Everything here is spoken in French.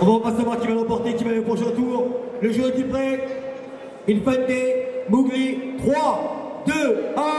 On va pas savoir qui va l'emporter, qui va aller au prochain tour. Le jeu est prêt Infante, Mougli, 3, 2, 1,